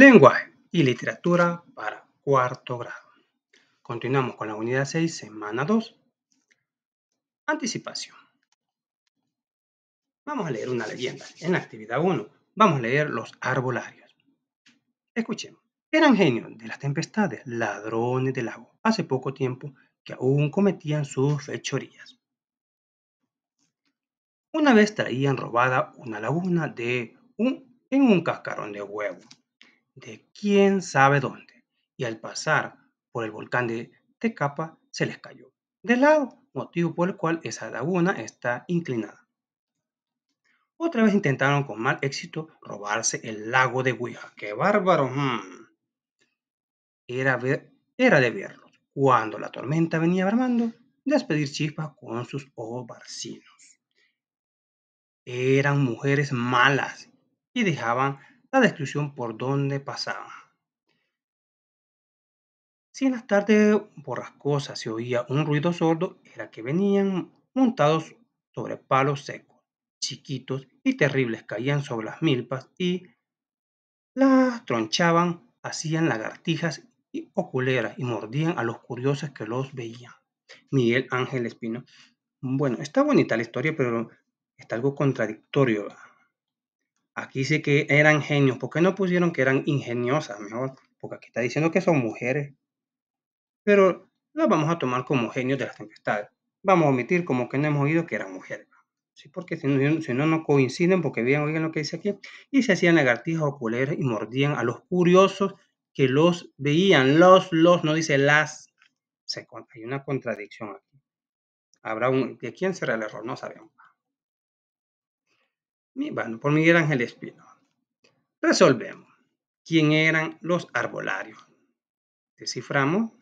Lenguaje y literatura para cuarto grado. Continuamos con la unidad 6, semana 2. Anticipación. Vamos a leer una leyenda. En la actividad 1 vamos a leer los arbolarios. Escuchemos. Eran genios de las tempestades, ladrones del agua. Hace poco tiempo que aún cometían sus fechorías. Una vez traían robada una laguna de un, en un cascarón de huevo de quién sabe dónde, y al pasar por el volcán de Tecapa se les cayó de lado, motivo por el cual esa laguna está inclinada. Otra vez intentaron con mal éxito robarse el lago de Huija. ¡Qué bárbaro! Era, era de verlos, cuando la tormenta venía armando, despedir chispas con sus ojos barcinos. Eran mujeres malas y dejaban la descripción por donde pasaban. Si en las tardes borrascosas se oía un ruido sordo, era que venían montados sobre palos secos, chiquitos y terribles, caían sobre las milpas y las tronchaban, hacían lagartijas y oculeras y mordían a los curiosos que los veían. Miguel Ángel Espino. Bueno, está bonita la historia, pero está algo contradictorio. Aquí sí que eran genios. ¿Por qué no pusieron que eran ingeniosas mejor? Porque aquí está diciendo que son mujeres. Pero las vamos a tomar como genios de las tempestades. Vamos a omitir como que no hemos oído que eran mujeres. Sí, porque si no, no, coinciden, porque vean, oigan lo que dice aquí. Y se hacían lagartijas o culeras y mordían a los curiosos que los veían. Los, los, no dice las. hay una contradicción aquí. Habrá un. ¿De quién será el error? No sabemos. Bueno, por Miguel Ángel Espino. Resolvemos. ¿Quién eran los arbolarios? Desciframos.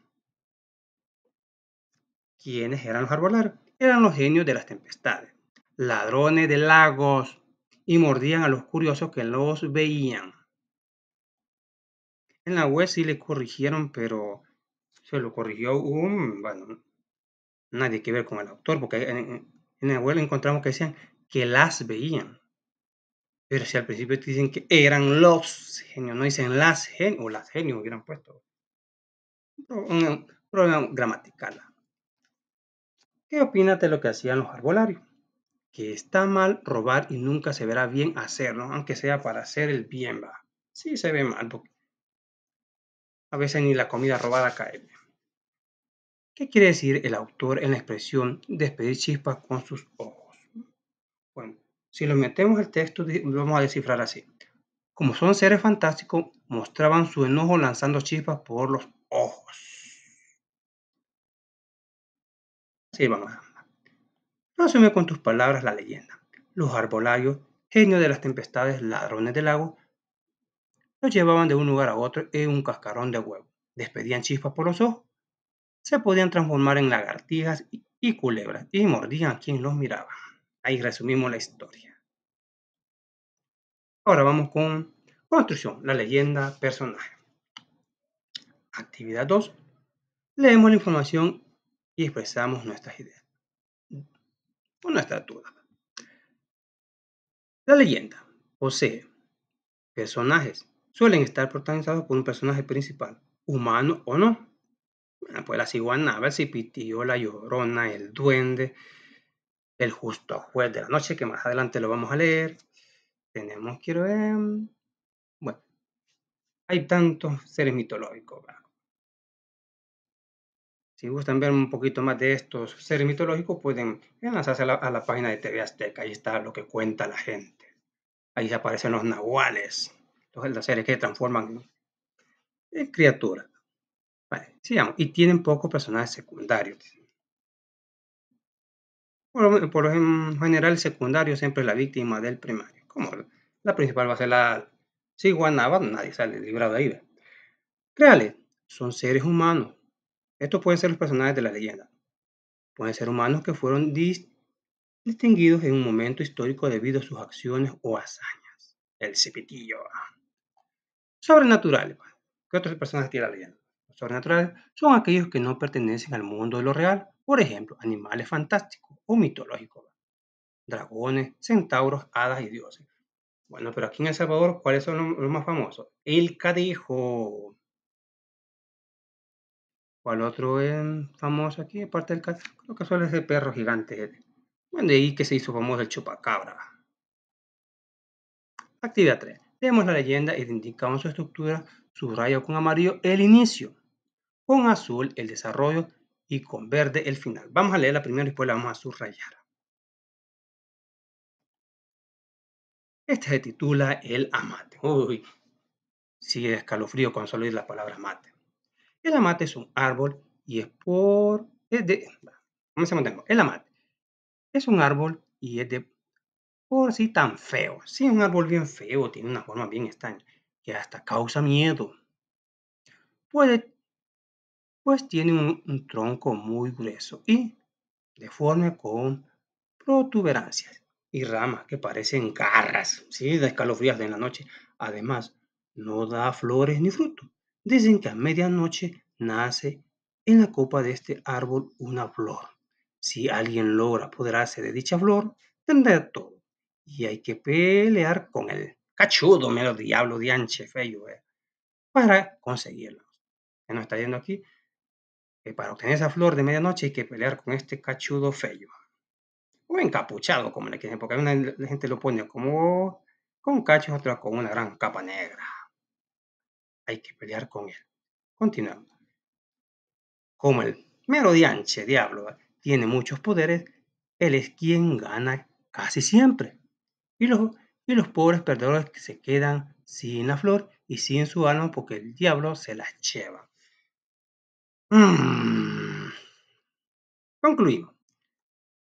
¿Quiénes eran los arbolarios? Eran los genios de las tempestades, ladrones de lagos, y mordían a los curiosos que los veían. En la web sí le corrigieron, pero se lo corrigió un, bueno, nadie que ver con el autor, porque en, en la web encontramos que decían que las veían. Pero si al principio te dicen que eran los genios, no dicen las genios, o las genios hubieran puesto. Un problema gramatical. ¿Qué opinas de lo que hacían los arbolarios? Que está mal robar y nunca se verá bien hacerlo, aunque sea para hacer el bien, va. Sí se ve mal, porque a veces ni la comida robada cae bien. ¿Qué quiere decir el autor en la expresión despedir chispas con sus ojos? Bueno, si lo metemos el texto, vamos a descifrar así. Como son seres fantásticos, mostraban su enojo lanzando chispas por los ojos. Así vamos. Resume con tus palabras la leyenda. Los arbolarios, genios de las tempestades, ladrones del lago, los llevaban de un lugar a otro en un cascarón de huevo. Despedían chispas por los ojos. Se podían transformar en lagartijas y culebras y mordían a quien los miraba. Ahí resumimos la historia. Ahora vamos con construcción, la leyenda, personaje. Actividad 2. Leemos la información y expresamos nuestras ideas. O nuestra duda. La leyenda posee personajes. Suelen estar protagonizados por un personaje principal, humano o no. pues la ciguanaba, el cipitío, la llorona, el duende, el justo juez de la noche, que más adelante lo vamos a leer. Tenemos, quiero ver, bueno, hay tantos seres mitológicos. Si gustan ver un poquito más de estos seres mitológicos, pueden enlazarse a la, página de TV Azteca. Ahí está lo que cuenta la gente. Ahí aparecen los nahuales, los, seres que se transforman en, criaturas. Vale. Y tienen pocos personajes secundarios. Por, lo general, el secundario siempre es la víctima del primario. Como la principal va a ser la ciguanaba, nadie sale librado de ahí. Reales son seres humanos. Estos pueden ser los personajes de la leyenda. Pueden ser humanos que fueron distinguidos en un momento histórico debido a sus acciones o hazañas. El cepitillo. Sobrenaturales. Pues. ¿Qué otros personajes tiene la leyenda? Sobrenaturales son aquellos que no pertenecen al mundo de lo real. Por ejemplo, animales fantásticos o mitológicos, dragones, centauros, hadas y dioses. Bueno, pero aquí en El Salvador, ¿cuáles son los, más famosos? El cadejo. ¿Cuál otro es famoso aquí, aparte del cadejo? Creo que suele ser perro gigante. Bueno, de ahí que se hizo famoso el chupacabra. Actividad 3. Leemos la leyenda y indicamos su estructura, subrayo con amarillo el inicio, con azul el desarrollo y con verde el final. Vamos a leerla primero y después la vamos a subrayar. Este se titula El amate. Uy, sigue escalofrío con solo oír la palabra amate. El amate es un árbol y es por... Es de, comencemos El amate es un árbol y es de por sí tan feo. Sí, un árbol bien feo, tiene una forma bien extraña, que hasta causa miedo. Puede, pues tiene un, tronco muy grueso y deforme con protuberancias y ramas que parecen garras, ¿sí? de escalofrías en la noche. Además, no da flores ni frutos. Dicen que a medianoche nace en la copa de este árbol una flor. Si alguien logra apoderarse de dicha flor, tendrá todo y hay que pelear con el cachudo, mero diablo, dianche, feo, eh, para conseguirlo. Se nos está yendo aquí que para obtener esa flor de medianoche hay que pelear con este cachudo feo. O encapuchado, como le quieren, porque una la gente lo pone como con cachos, otra con una gran capa negra. Hay que pelear con él. Continuamos. Como el mero dianche, diablo, tiene muchos poderes, él es quien gana casi siempre y los, y los pobres perdedores que se quedan sin la flor y sin su alma porque el diablo se las lleva. Mm. Concluimos.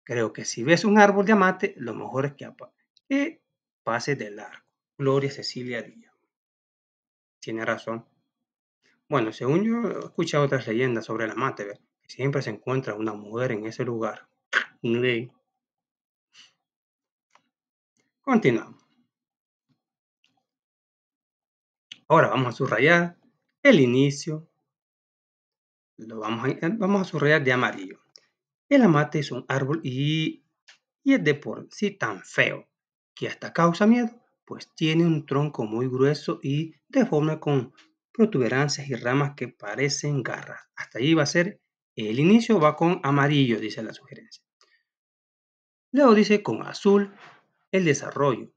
Creo que si ves un árbol de amate, lo mejor es que, que pase de largo. Gloria Cecilia Díaz. Tiene razón. Bueno, según yo he escuchado otras leyendas sobre el amate, siempre se encuentra una mujer en ese lugar. Continuamos. Ahora vamos a subrayar el inicio. Lo vamos a, eh, vamos a subrayar de amarillo. El amate es un árbol y, y es de por sí tan feo que hasta causa miedo, pues tiene un tronco muy grueso y deforme con protuberancias y ramas que parecen garras. Hasta ahí va a ser el inicio, va con amarillo, dice la sugerencia. Luego dice con azul el desarrollo.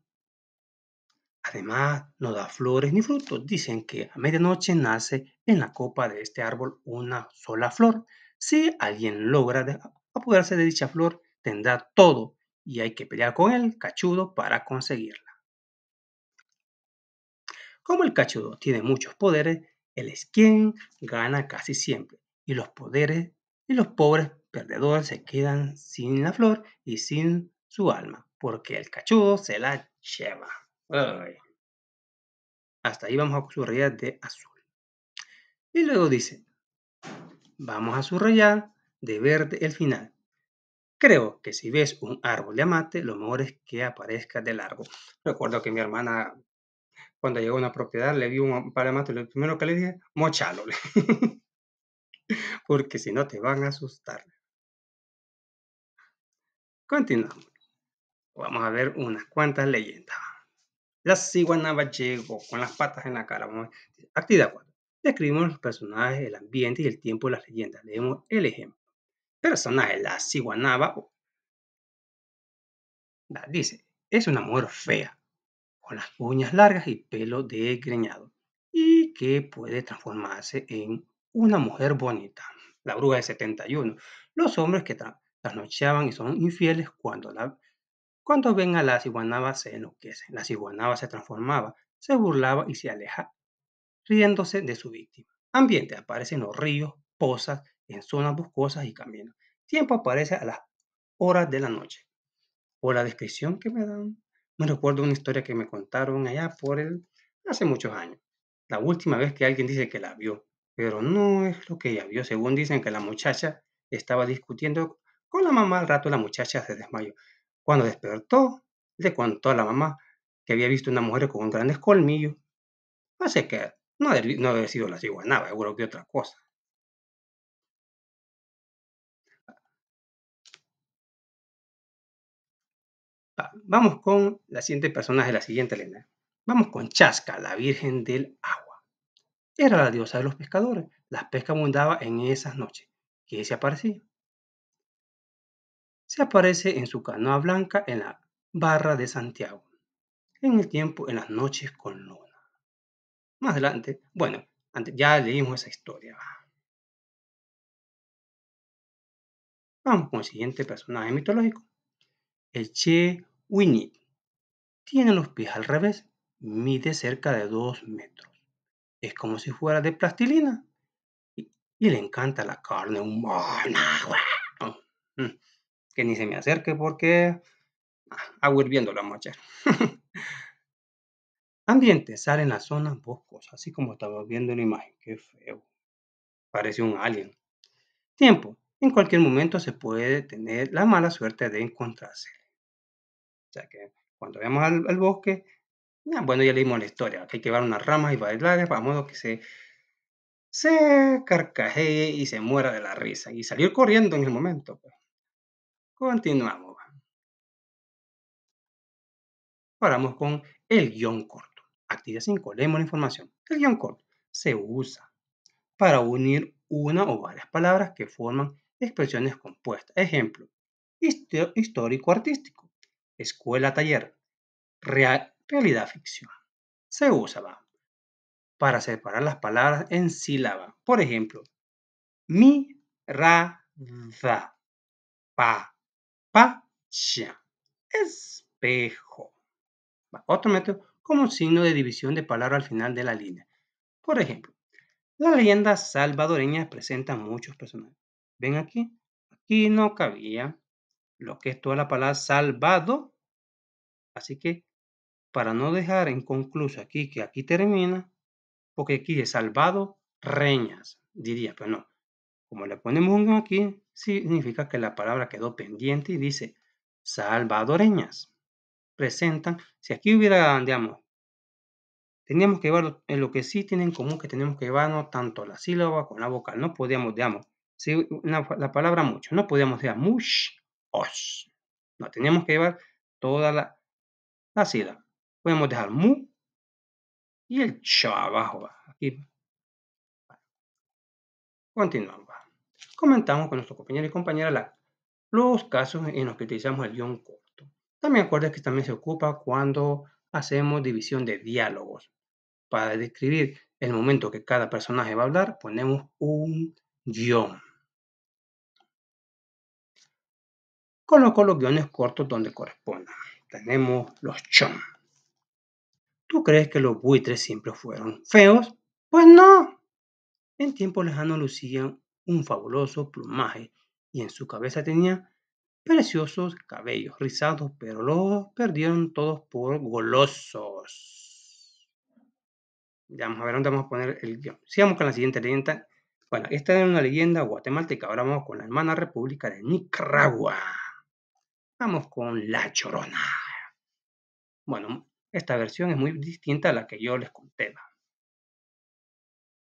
Además, no da flores ni frutos. Dicen que a medianoche nace en la copa de este árbol una sola flor. Si alguien logra apoderarse de dicha flor, tendrá todo y hay que pelear con el cachudo para conseguirla. Como el cachudo tiene muchos poderes, él es quien gana casi siempre y los poderes y los pobres perdedores se quedan sin la flor y sin su alma porque el cachudo se la lleva. Hasta ahí vamos a subrayar de azul. Y luego dice, vamos a subrayar de verde el final. Creo que si ves un árbol de amate, lo mejor es que aparezca de largo. Recuerdo que mi hermana, cuando llegó a una propiedad, le vio un par de amate, lo primero que le dije, mochalo. Porque si no te van a asustar. Continuamos. Vamos a ver unas cuantas leyendas. La ciguanaba llegó con las patas en la cara. Actividad 4. Describimos los personajes, el ambiente y el tiempo de las leyendas. Leemos el ejemplo. Personaje, la ciguanaba. Dice, es una mujer fea, con las uñas largas y pelo desgreñado, y que puede transformarse en una mujer bonita. La bruja de 71. Los hombres que trasnochaban y son infieles cuando la cuando ven a la ciguanaba se enloquecen. La ciguanaba se transformaba, se burlaba y se aleja, riéndose de su víctima. Ambiente aparece en los ríos, pozas, en zonas boscosas y caminos. Tiempo aparece a las horas de la noche. Por la descripción que me dan, me recuerdo una historia que me contaron allá por el, hace muchos años. La última vez que alguien dice que la vio, pero no es lo que ella vio. Según dicen que la muchacha estaba discutiendo con la mamá, al rato la muchacha se desmayó. Cuando despertó, le contó a la mamá que había visto una mujer con grandes colmillos. Así que no había no había sido la ciguanaba, seguro que otra cosa. vamos con la siguiente personaje de la siguiente leyenda. Vamos con Chasca, la Virgen del Agua. Era la diosa de los pescadores. Las pescas abundaban en esas noches. ¿Qué se aparecía? Se aparece en su canoa blanca en la barra de Santiago. En el tiempo, en las noches con luna. Más adelante, bueno, ya leímos esa historia. Vamos con el siguiente personaje mitológico. El Che Winnie. Tiene los pies al revés, mide cerca de 2 metros. Es como si fuera de plastilina. Y, le encanta la carne humana. Que ni se me acerque porque hago ah, hirviendo la mocha. Ambiente, sale en la zona boscosa, así como estaba viendo en la imagen. Qué feo. Parece un alien. Tiempo. En cualquier momento se puede tener la mala suerte de encontrarse. O sea que cuando veamos al, bosque, bueno, ya leímos la historia, que hay que llevar unas ramas y bailar para modo que se, se carcajee y se muera de la risa y salir corriendo en el momento. Pues. Continuamos. Paramos con el guion corto. Actividad 5. Leemos la información. El guion corto se usa para unir una o varias palabras que forman expresiones compuestas. Ejemplo, histórico-artístico, escuela-taller, realidad-ficción. Se usa para separar las palabras en sílaba. Por ejemplo, mi, ra, da, pa, pa, cha. Espejo. Otro método como signo de división de palabra al final de la línea. Por ejemplo, la leyenda salvadoreña presenta muchos personajes. ¿Ven aquí? Aquí no cabía lo que es toda la palabra salvado. Así que para no dejar inconcluso aquí que aquí termina, porque aquí es salvado reñas, diría, pero no. Como le ponemos un aquí, significa que la palabra quedó pendiente y dice salvadoreñas. Presentan, si aquí hubiera, digamos, teníamos que llevar en lo que sí tienen en común que tenemos que llevarnos tanto la sílaba con la vocal. No podíamos, digamos, la palabra mucho. No podíamos decir mush, os. No, teníamos que llevar toda la, la sílaba. Podemos dejar mu y el cha abajo. Aquí. Continuamos. Comentamos con nuestro compañero y compañera los casos en los que utilizamos el guion corto. También acuerda que también se ocupa cuando hacemos división de diálogos. Para describir el momento que cada personaje va a hablar, ponemos un guion. Coloco los guiones cortos donde correspondan. Tenemos los chon. ¿Tú crees que los buitres siempre fueron feos? Pues no. En tiempo lejano lucían un fabuloso plumaje y en su cabeza tenía preciosos cabellos rizados, pero los perdieron todos por golosos. Ya vamos a ver dónde vamos a poner el guion. Sigamos con la siguiente leyenda. Bueno, esta es una leyenda guatemalteca. Ahora vamos con la hermana república de Nicaragua. Vamos con La Chorona. Bueno, esta versión es muy distinta a la que yo les conté.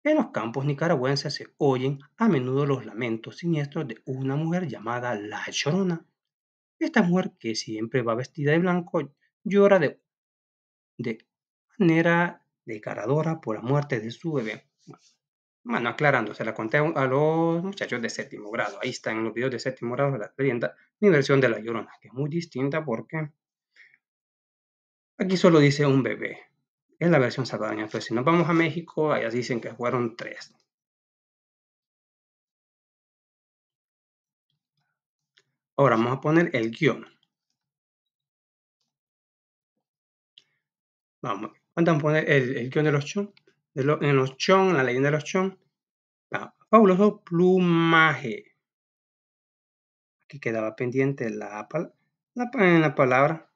En los campos nicaragüenses se oyen a menudo los lamentos siniestros de una mujer llamada La Chorona. Esta mujer, que siempre va vestida de blanco, llora de, manera declaradora por la muerte de su bebé. Bueno, aclarando, se la conté a los muchachos de séptimo grado. Ahí están en los videos de séptimo grado la leyenda, mi versión de La Llorona, que es muy distinta porque aquí solo dice un bebé. Es la versión salvadoreña. Pues si nos vamos a México, allá dicen que fueron tres. Ahora vamos a poner el guion. Vamos, vamos a poner el guion de los chon en los chon, la leyenda de los chon, fabuloso plumaje. Aquí quedaba pendiente la, la, palabra.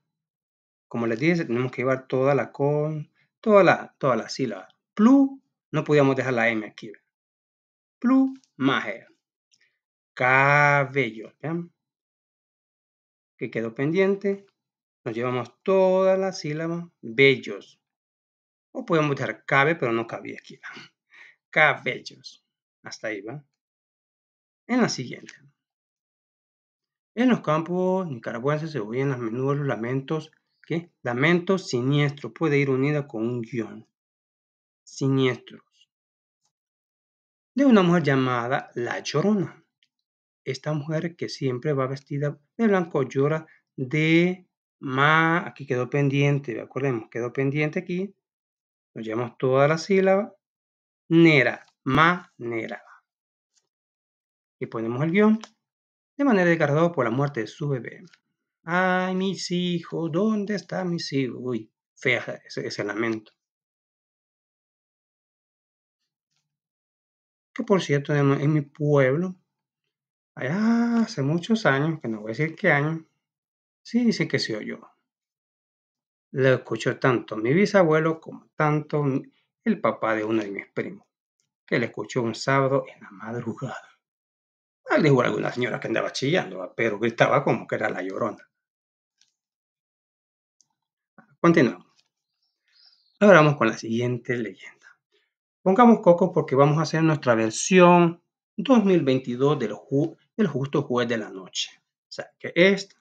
Como les dije, tenemos que llevar toda la con, toda la, sílaba. Plu, no podíamos dejar la M aquí. Plumaje. Cabello. Que quedó pendiente. Nos llevamos toda la sílaba. Bellos. O podemos dejar cabe, pero no cabía aquí. Cabellos. Hasta ahí va. En la siguiente. En los campos nicaragüenses se oían a menudo los lamentos, ¿qué? Lamentos siniestros, puede ir unida con un guion. Siniestros. De una mujer llamada La Llorona. Esta mujer que siempre va vestida de blanco llora de ma, aquí quedó pendiente, acordemos, quedó pendiente aquí. Nos llevamos toda la sílaba. Nera, manera. Y ponemos el guion de manera desgarradora por la muerte de su bebé. Ay, mis hijos, ¿dónde están mis hijos? Uy, fea ese, lamento. Que por cierto, en, mi pueblo, allá hace muchos años, que no voy a decir qué año, sí dice que se oyó. Lo escuchó tanto mi bisabuelo como tanto el papá de uno de mis primos, que le escuchó un sábado en la madrugada. Al igual alguna señora que andaba chillando, pero gritaba como que era la llorona. Continuamos. Ahora vamos con la siguiente leyenda. Pongamos Coco porque vamos a hacer nuestra versión 2022 del, justo juez de la noche. O sea, que esta,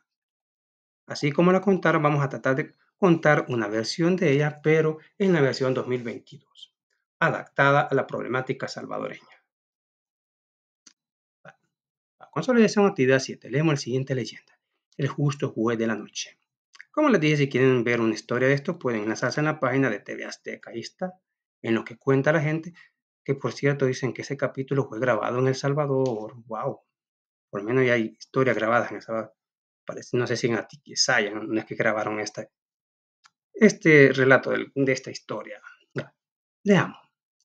así como la contaron, vamos a tratar de contar una versión de ella, pero en la versión 2022, adaptada a la problemática salvadoreña. Consolidación actividad 7. Leemos la siguiente leyenda. El justo juez de la noche. Como les dije, si quieren ver una historia de esto, pueden enlazarse en la página de TV Azteca. Ahí está, en lo que cuenta la gente, que por cierto dicen que ese capítulo fue grabado en El Salvador. ¡Wow! Por lo menos ya hay historias grabadas en El Salvador. Parece, no sé si en Atiquizaya, no es que grabaron esta, este relato de, de esta historia. Leamos.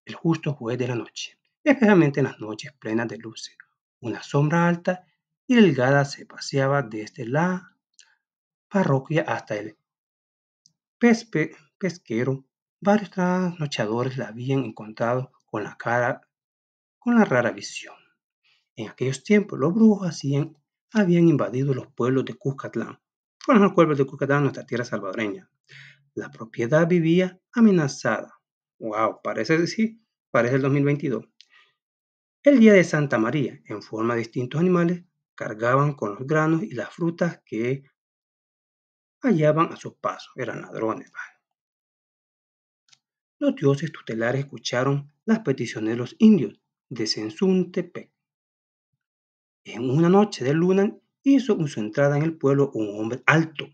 El justo juez de la noche. Especialmente en las noches plenas de luces una sombra alta y delgada se paseaba desde la parroquia hasta el pesquero. Varios trasnochadores la habían encontrado con la cara, con la rara visión. En aquellos tiempos los brujos habían invadido los pueblos de Cuscatlán. Fueron los pueblos de Cuscatlán, nuestra tierra salvadoreña. La propiedad vivía amenazada. Wow, parece decir, parece el 2022. El día de Santa María, en forma de distintos animales, cargaban con los granos y las frutas que hallaban a su paso. Eran ladrones. Los dioses tutelares escucharon las peticiones de los indios de Sensuntepec. En una noche de luna hizo su entrada en el pueblo un hombre alto.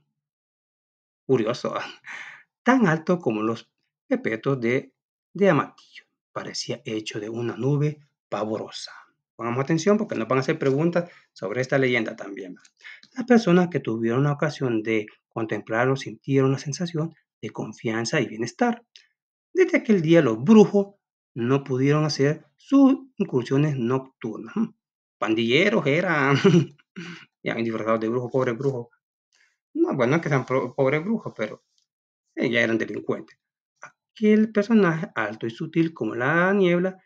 Curioso, tan alto como los pepetos de Amatillo. Parecía hecho de una nube pavorosa. Pongamos atención porque nos van a hacer preguntas sobre esta leyenda también. Las personas que tuvieron la ocasión de contemplarlo sintieron una sensación de confianza y bienestar. Desde aquel día los brujos no pudieron hacer sus incursiones nocturnas. Pandilleros eran, ya disfrazados de brujos, pobres brujos. No, bueno, no es que sean pobres brujos, pero ya eran delincuentes. Aquel personaje alto y sutil como la niebla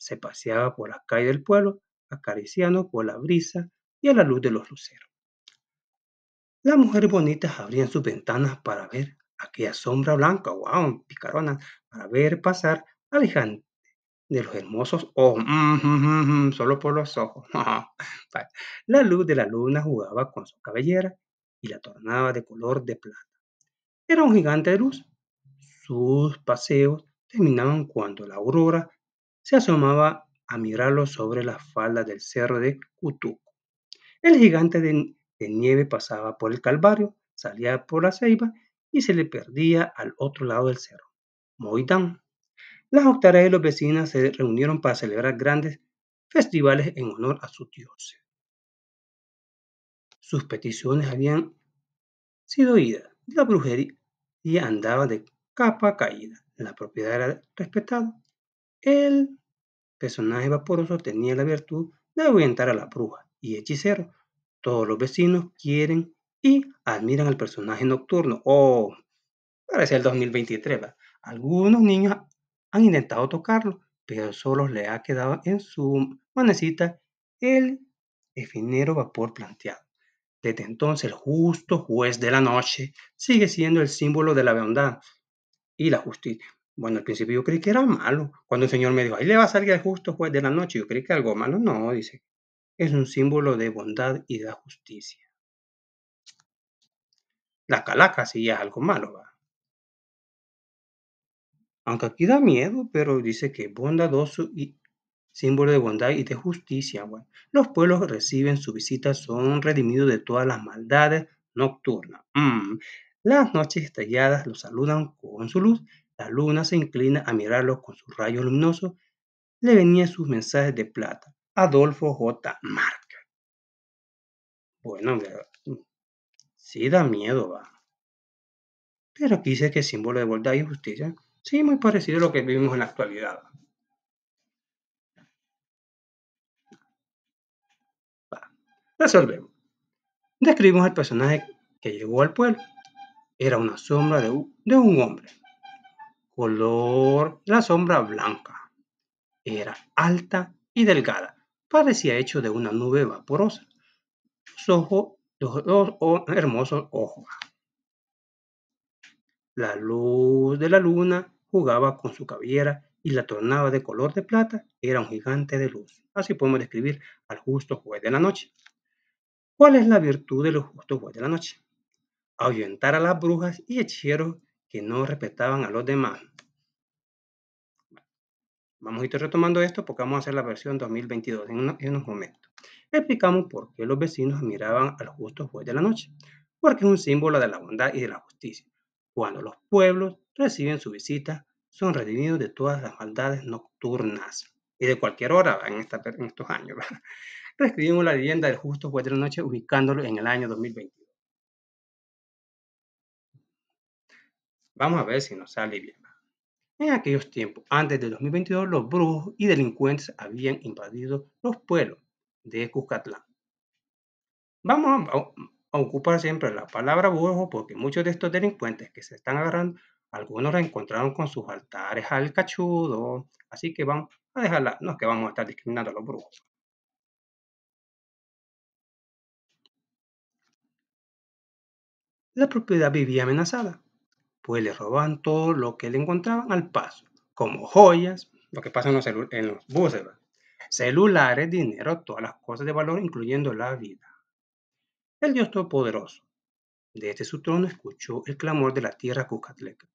se paseaba por las calles del pueblo, acariciando por la brisa y a la luz de los luceros. Las mujeres bonitas abrían sus ventanas para ver aquella sombra blanca, wow, picarona, para ver pasar al gigante de los hermosos ojos, solo por los ojos. la luz de la luna jugaba con su cabellera y la tornaba de color de plata. Era un gigante de luz. Sus paseos terminaban cuando la aurora se asomaba a mirarlo sobre la falda del cerro de Cutuco. El gigante de, nieve pasaba por el Calvario, salía por la ceiba y se le perdía al otro lado del cerro. Moitán. Las octareas y los vecinos se reunieron para celebrar grandes festivales en honor a su dios. Sus peticiones habían sido oídas. La brujería andaba de capa caída. La propiedad era respetada. El personaje vaporoso tenía la virtud de ahuyentar a la bruja y hechicero. Todos los vecinos quieren y admiran al personaje nocturno. Oh, parece el 2023. Algunos niños han intentado tocarlo, pero solo le ha quedado en su manecita el efinero vapor planteado. Desde entonces el justo juez de la noche sigue siendo el símbolo de la bondad y la justicia. Bueno, al principio yo creí que era malo. Cuando el Señor me dijo, ahí le va a salir justo juez de la noche, yo creí que algo malo. No, dice, es un símbolo de bondad y de justicia. la calaca sí es algo malo, ¿va? Aunque aquí da miedo, pero dice que bondadoso y símbolo de bondad y de justicia. Bueno, los pueblos reciben su visita son redimidos de todas las maldades nocturnas. Mm. Las noches estrelladas los saludan con su luz. La luna se inclina a mirarlos con sus rayos luminosos. Le venían sus mensajes de plata. Adolfo J. Marca. Bueno, sí da miedo, va. Pero aquí dice que es símbolo de bondad y justicia. Sí, muy parecido a lo que vivimos en la actualidad. Resolvemos. Describimos al personaje que llegó al pueblo. Era una sombra de un hombre. Color la sombra blanca. Era alta y delgada. Parecía hecho de una nube vaporosa. Los ojos, los, los hermosos ojos. La luz de la luna jugaba con su cabellera y la tornaba de color de plata. Era un gigante de luz. Así podemos describir al justo juez de la noche. ¿Cuál es la virtud de los justos jueces de la noche? Ahuyentar a las brujas y hechiceros que no respetaban a los demás. Vamos a ir retomando esto porque vamos a hacer la versión 2022 en, unos momentos. Explicamos por qué los vecinos miraban al justo juez de la noche. Porque es un símbolo de la bondad y de la justicia. Cuando los pueblos reciben su visita, son redimidos de todas las maldades nocturnas y de cualquier hora en, estos años reescribimos la leyenda del justo juez de la noche ubicándolo en el año 2022. Vamos a ver si nos sale bien. En aquellos tiempos, antes de 2022, los brujos y delincuentes habían invadido los pueblos de Cuscatlán. Vamos a, ocupar siempre la palabra brujo porque muchos de estos delincuentes que se están agarrando, algunos reencontraron con sus altares al cachudo, así que vamos a dejarla, no es que vamos a estar discriminando a los brujos. La propiedad vivía amenazada, pues le robaban todo lo que le encontraban al paso, como joyas, lo que pasa en los, en buses, celulares, dinero, todas las cosas de valor, incluyendo la vida. El Dios Todopoderoso, desde su trono, escuchó el clamor de la tierra cucatleca,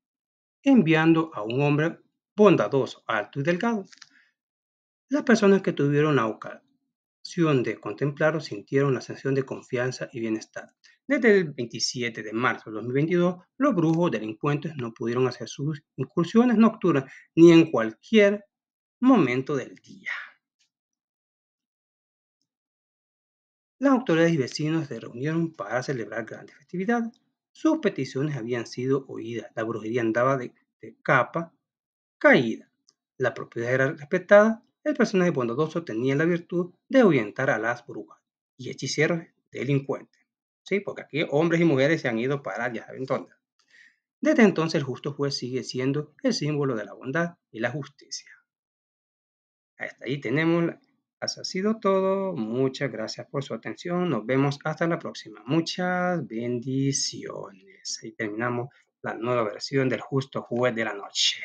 enviando a un hombre bondadoso, alto y delgado. Las personas que tuvieron la ocasión de contemplarlo sintieron la sensación de confianza y bienestar. Desde el 27 de marzo de 2022, los brujos delincuentes no pudieron hacer sus incursiones nocturnas ni en cualquier momento del día. Las autoridades y vecinos se reunieron para celebrar grandes festividades. Sus peticiones habían sido oídas. La brujería andaba de, capa caída. La propiedad era respetada. El personaje bondadoso tenía la virtud de ahuyentar a las brujas y hechiceros delincuentes. Sí, porque aquí hombres y mujeres se han ido para saben dónde. Desde entonces el justo juez sigue siendo el símbolo de la bondad y la justicia. Hasta ahí tenemos, eso ha sido todo. Muchas gracias por su atención. Nos vemos hasta la próxima. Muchas bendiciones. Ahí terminamos la nueva versión del justo juez de la noche.